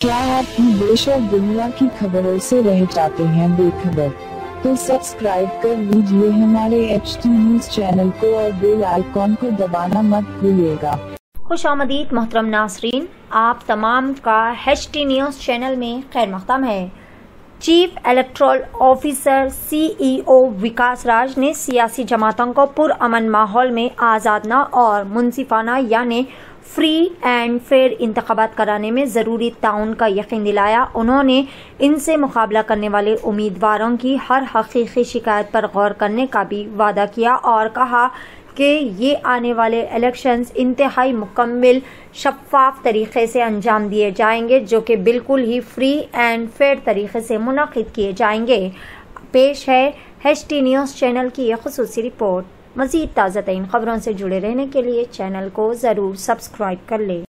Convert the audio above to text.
क्या आप देश और दुनिया की खबरों से रह जाते हैं बेखबर? तो सब्सक्राइब कर लीजिए हमारे एच टी न्यूज़ चैनल को और बेल आइकॉन को दबाना मत भूलिएगा। खुश आमदीद, मोहतरम नासरीन, आप तमाम का एच टी न्यूज़ चैनल में खैर मकदम है। Chief electoral officer CEO Vikas Raj ने सियासी जमातों को पुरअमन माहौल में आज़ादना और मुनसिफाना यानी फ्री एंड फेयर इंतबात कराने में ज़रूरी ताउन का यकीन दिलाया। उन्होंने इनसे मुकाबला करने वाले उम्मीदवारों की हर हकीकी शिकायत पर गौर करने का भी वादा किया और कहा कि ये आने वाले इलेक्शंस इंतहाई मुकम्मल, शफाफ तरीके से अंजाम दिए जाएँगे, जो कि बिल्कुल ही फ्री एंड फेयर तरीके से मुनद किए जाएँगे। पेश है एच टी न्यूज़ चैनल की यह खसूसी रिपोर्ट। मज़ीद ताज़ा तरीन खबरों से जुड़े रहने के लिए चैनल को ज़रूर सब्सक्राइब कर लें।